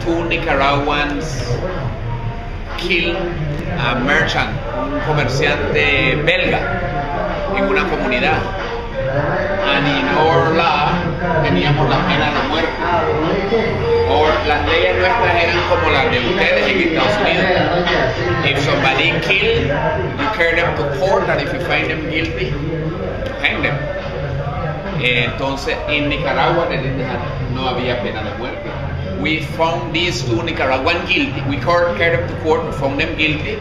two Nicaraguans kill a merchant, un comerciante belga, en una comunidad. And in our law teníamos la pena de muerte. Or, las leyes nuestras eran como las de ustedes en Estados Unidos. If somebody kill, you carry them to court and if you find them guilty, hang them. Entonces, en Nicaragua no había pena de muerte. We found these two Nicaraguan guilty. We car- carried them to court, we found them guilty,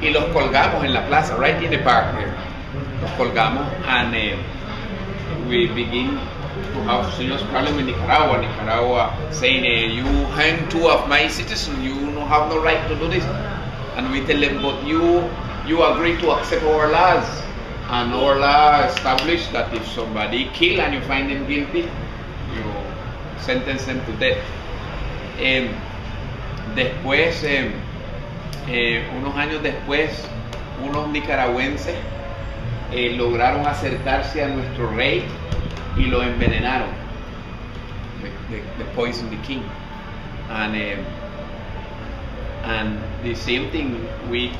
y los colgamos en la plaza, right in the park here. Los colgamos, and eh, we begin to have serious problem in Nicaragua. Nicaragua saying, eh, you hang two of my citizens, you have no right to do this. And we tell them, but you, you agree to accept our laws. And our law established that if somebody kill and you find them guilty, you sentence them to death. Em, después, em, eh, unos años después, unos nicaragüenses eh, lograron acercarse a nuestro rey y lo envenenaron. The, poison the king. And, em, and the same thing, we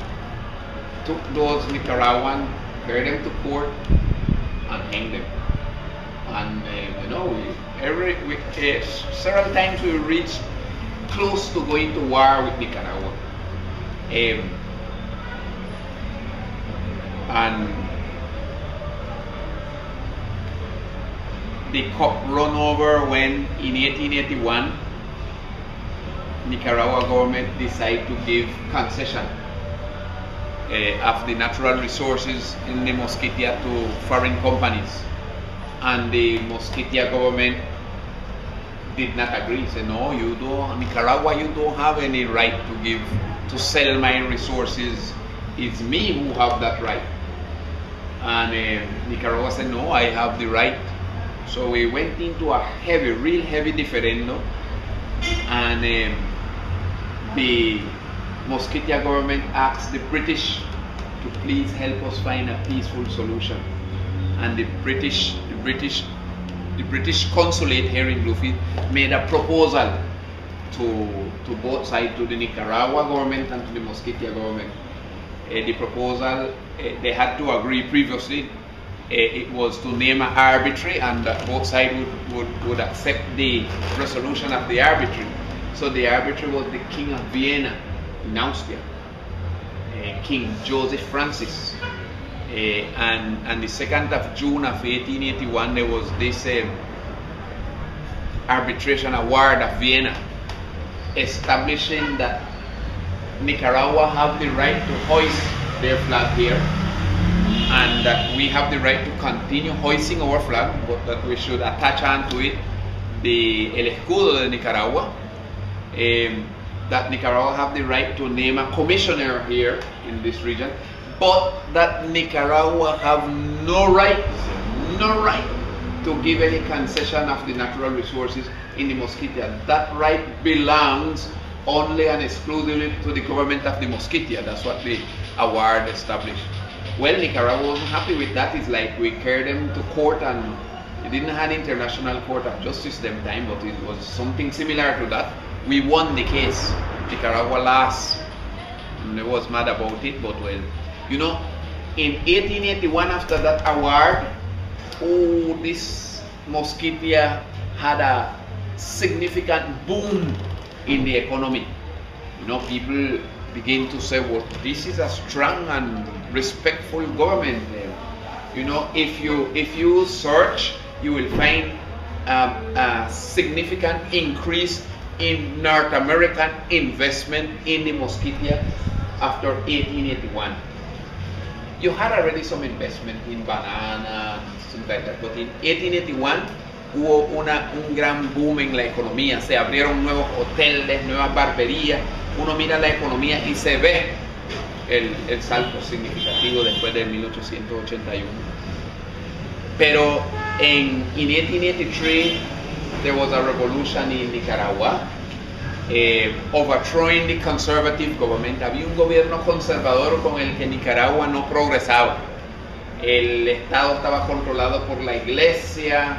took those Nicaraguan, carried them to court, and hanged them. And you know, we, every we, uh, several times we reached close to going to war with Nicaragua. Um, and the cup run over when in 1881 Nicaragua government decided to give concession uh, of the natural resources in the Mosquitia to foreign companies. And the Mosquitia government did not agree. He Said, no, you don't, Nicaragua, you don't have any right to give, to sell my resources. It's me who have that right. And uh, Nicaragua said, no, I have the right. So we went into a heavy, real heavy differendo. And um, the Mosquitia government asked the British to please help us find a peaceful solution. And the British, the British, the British consulate here in Bluefield made a proposal to, to both sides, to the Nicaragua government and to the Mosquitia government. Uh, the proposal, uh, they had to agree previously. Uh, it was to name an arbitrary and both sides would, would, would accept the resolution of the arbitrary. So the arbitrary was the King of Vienna in Austria, King Joseph Francis. Uh, and, and the 2nd of June of 1881, there was this um, arbitration award of Vienna establishing that Nicaragua have the right to hoist their flag here and that we have the right to continue hoisting our flag, but that we should attach onto it the el escudo de Nicaragua. Um, that Nicaragua have the right to name a commissioner here in this region, but that Nicaragua have no right, no right to give any concession of the natural resources in the Mosquitia. That right belongs only and exclusively to the government of the Mosquitia. That's what the award established. Well, Nicaragua wasn't happy with that. It's like we carried them to court and it didn't have international court of justice them time, but it was something similar to that. We won the case. Nicaragua lost. And they was mad about it, but well, you know, in 1881 after that award, oh, this Mosquitia had a significant boom in the economy. You know, people begin to say, well, this is a strong and respectful government. You know, if you if you search, you will find um, a significant increase in North American investment in the Mosquitia after 1881. You had already some investment in banana, things like that, but in 1881 hubo una, un gran boom en la economía, se abrieron nuevos hoteles, nuevas barberías, uno mira la economía y se ve el, salto significativo después de 1881. Pero en in 1883 there was a revolution in Nicaragua, eh, overthrowing the conservative government. Había un gobierno conservador con el que Nicaragua no progresaba. El Estado estaba controlado por la iglesia,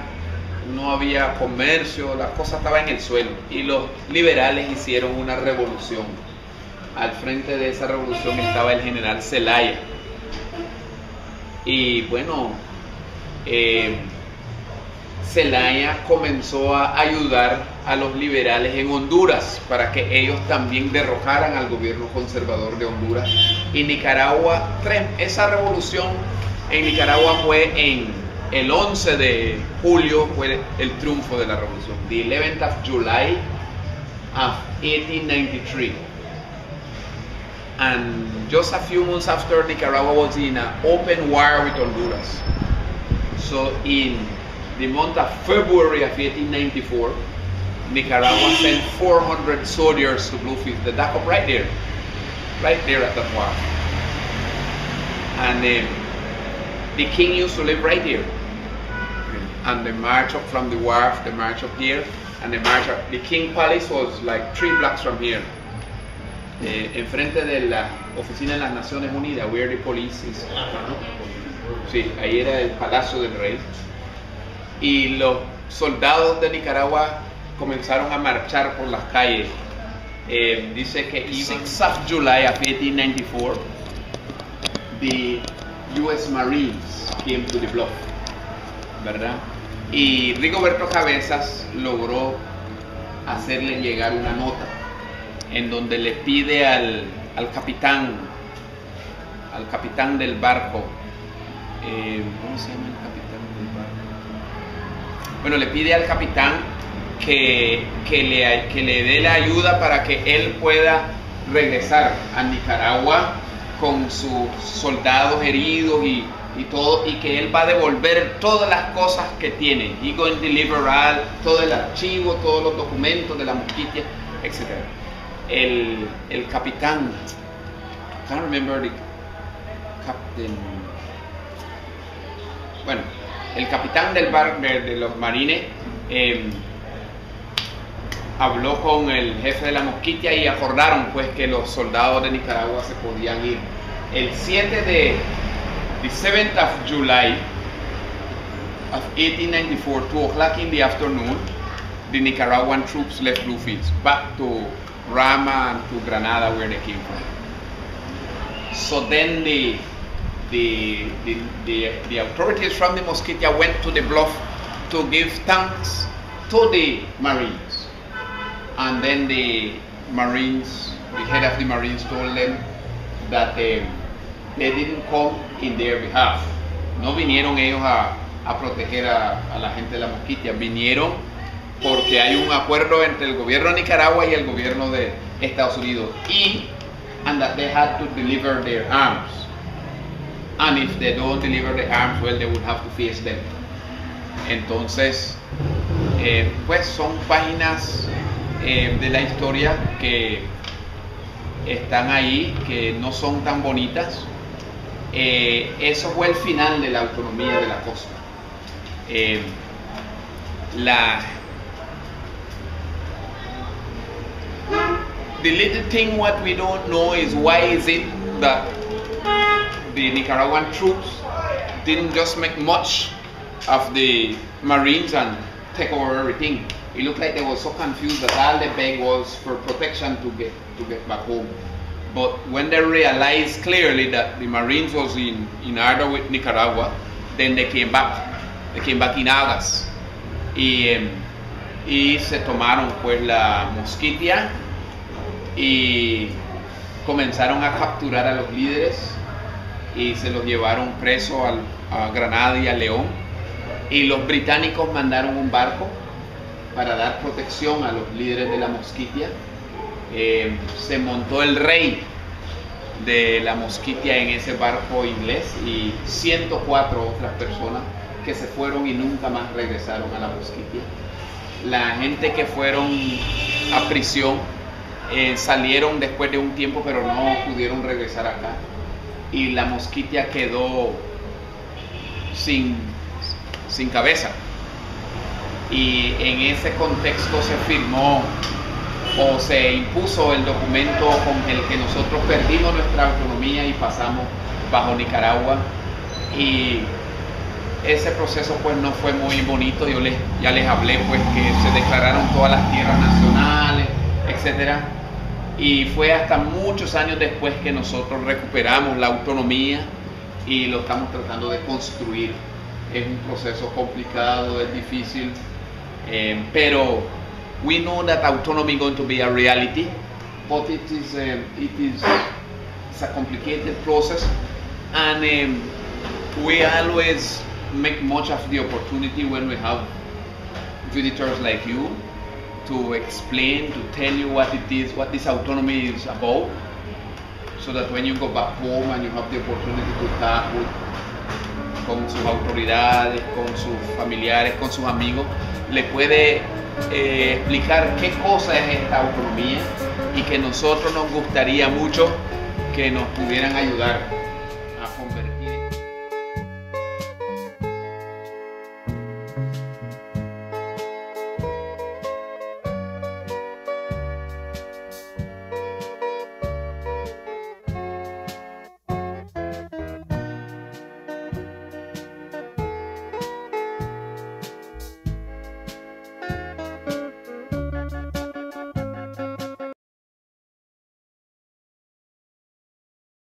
no había comercio, la cosa estaba en el suelo y los liberales hicieron una revolución. Al frente de esa revolución estaba el general Zelaya. Y bueno, eh, Zelaya comenzó a ayudar a los liberales en Honduras para que ellos también derrocaran al gobierno conservador de Honduras. Y Nicaragua, esa revolución en Nicaragua fue en el 11 de julio, fue el triunfo de la revolución, the 11th of July of 1893. And just a few months after Nicaragua was in an open war with Honduras. So in the month of February of 1894, Nicaragua sent 400 soldiers to Bluefield, the Dakop right there, right there at that war. And um, the king used to live right here. And the march up from the wharf, the march up here, and the march up, the king palace was like three blocks from here. Eh, enfrente de la oficina de las Naciones Unidas, where the police is. Sí, ahí era el palacio del rey. Y los soldados de Nicaragua comenzaron a marchar por las calles. Eh, dice que 6 of July of 1894, the U.S. Marines came to the bluff, ¿verdad? Y Rigoberto Cabezas logró hacerle llegar una nota en donde le pide al, al capitán, al capitán del barco, eh, ¿cómo se llama el capitán del barco? Bueno, le pide al capitán que, que, le, que le dé la ayuda para que él pueda regresar a Nicaragua con sus soldados heridos y, y, todo, y que él va a devolver todas las cosas que tiene. Y going to deliver all, todo el archivo, todos los documentos de la mosquitia, etc. El, el capitán, I can't remember the captain, bueno, el capitán del bar de, de los marines eh, habló con el jefe de la mosquitia y acordaron pues que los soldados de Nicaragua se podían ir. El 7 de the 7th of July of 1894, 2 o'clock in the afternoon, the Nicaraguan troops left Bluefields back to Rama and to Granada where they came from. So then the the, the, the, authorities from the Mosquitia went to the bluff to give thanks to the Marines. And then the Marines, the head of the Marines told them that um, they didn't come in their behalf. No vinieron ellos a, a proteger a, a, la gente de la mosquitia, vinieron porque hay un acuerdo entre el gobierno de Nicaragua y el gobierno de Estados Unidos. Y and that they had to deliver their arms. And if they don't deliver the arms, well, they would have to face them. Entonces, eh, pues son páginas eh, de la historia que están ahí, que no son tan bonitas. Eh, eso fue el final de la autonomía de la costa. la the little thing what we don't know is why is it that the Nicaraguan troops didn't just make much of the Marines and take over everything. It looked like they were so confused that all they begged was for protection to get to get back home. But when they realized clearly that the Marines was in, in with Nicaragua, then they came back. They came back in August. Y, y se tomaron pues la mosquitia y comenzaron a capturar a los líderes y se los llevaron presos a Granada y a León. Y los británicos mandaron un barco para dar protección a los líderes de la mosquitia. Eh, se montó el rey de la mosquitia en ese barco inglés y 104 otras personas que se fueron y nunca más regresaron a la mosquitia. La gente que fueron a prisión eh, salieron después de un tiempo pero no pudieron regresar acá y la mosquitia quedó sin, sin cabeza y en ese contexto se firmó o se impuso el documento con el que nosotros perdimos nuestra autonomía y pasamos bajo Nicaragua. Y ese proceso pues no fue muy bonito, yo les, ya les hablé pues que se declararon todas las tierras nacionales, etcétera, y fue hasta muchos años después que nosotros recuperamos la autonomía y lo estamos tratando de construir. Es un proceso complicado, es difícil, eh, pero we know that autonomy is going to be a reality, but it is, um, it is a complicated process, and um, we always make much of the opportunity when we have visitors like you to explain, to tell you what it is, what this autonomy is about, so that when you go back home and you have the opportunity to talk with, con sus autoridades, con sus familiares, con sus amigos, le puede eh, explicar qué cosa es esta autonomía y que nosotros nos gustaría mucho que nos pudieran ayudar